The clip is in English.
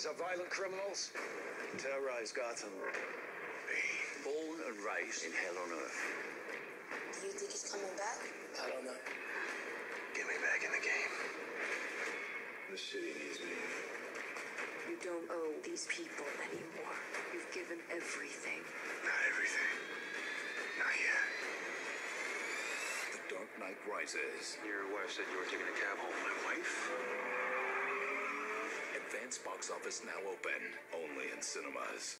gangs of violent criminals terrorize Gotham. Born and raised in hell on earth. Do you think he's coming back? I don't know. Get me back in the game. The city needs me. You don't owe these people anymore. You've given everything. Not everything. Not yet. The Dark Knight Rises. Your wife said you were taking a cab home. My wife? Advanced box office now open. Only in cinemas.